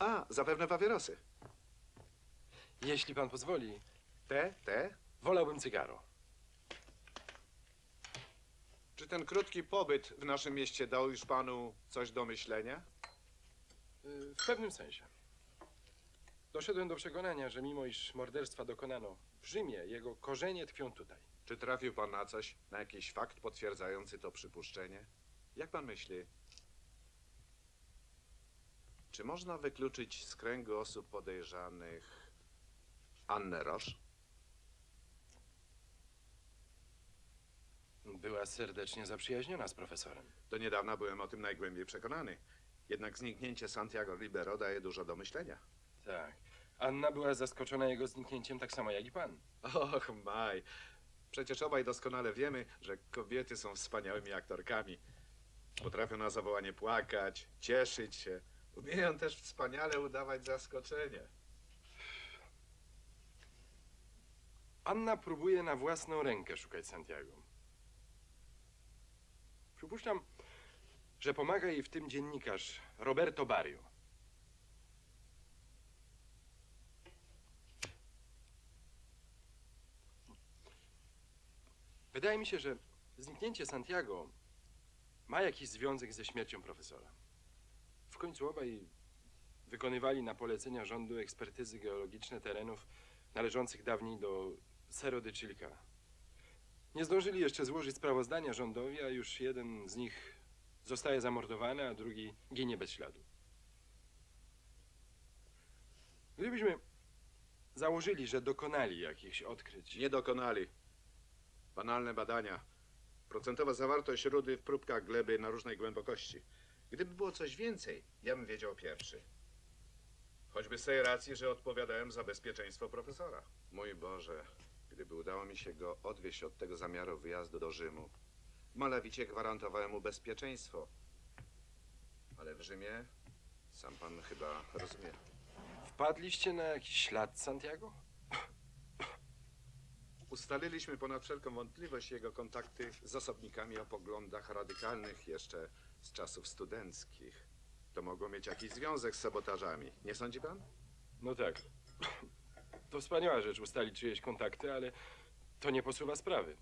A, zapewne papierosy. Jeśli pan pozwoli, Te? Te? wolałbym cygaro. Czy ten krótki pobyt w naszym mieście dał już panu coś do myślenia? Y, W pewnym sensie. Doszedłem do przekonania, że mimo iż morderstwa dokonano w Rzymie, jego korzenie tkwią tutaj. Czy trafił pan na coś, na jakiś fakt potwierdzający to przypuszczenie? Jak pan myśli? Czy można wykluczyć z kręgu osób podejrzanych Annę Roche? Była serdecznie zaprzyjaźniona z profesorem. Do niedawna byłem o tym najgłębiej przekonany. Jednak zniknięcie Santiago Libero daje dużo do myślenia. Tak. Anna była zaskoczona jego zniknięciem tak samo jak i pan. Och, Maj. Przecież obaj doskonale wiemy, że kobiety są wspaniałymi aktorkami. Potrafią na zawołanie płakać, cieszyć się. Umieją też wspaniale udawać zaskoczenie. Anna próbuje na własną rękę szukać Santiago. Przypuszczam, że pomaga jej w tym dziennikarz Roberto Barrio. Wydaje mi się, że zniknięcie Santiago ma jakiś związek ze śmiercią profesora. Końcu obaj wykonywali na polecenia rządu ekspertyzy geologiczne terenów należących dawniej do Cerro de Chilca. Nie zdążyli jeszcze złożyć sprawozdania rządowi, a już jeden z nich zostaje zamordowany, a drugi ginie bez śladu. Gdybyśmy założyli, że dokonali jakichś odkryć, Nie dokonali. Banalne badania. Procentowa zawartość rudy w próbkach gleby na różnej głębokości. Gdyby było coś więcej, ja bym wiedział pierwszy. Choćby z tej racji, że odpowiadałem za bezpieczeństwo profesora. Mój Boże, gdyby udało mi się go odwieźć od tego zamiaru wyjazdu do Rzymu, malawicie gwarantowałem mu bezpieczeństwo. Ale w Rzymie, sam pan chyba rozumie. wpadliście na jakiś ślad Santiago? Ustaliliśmy ponad wszelką wątpliwość jego kontakty z osobnikami o poglądach radykalnych jeszcze z czasów studenckich. To mogło mieć jakiś związek z sabotażami, nie sądzi pan? No tak. To wspaniała rzecz ustalić czyjeś kontakty, ale to nie posuwa sprawy.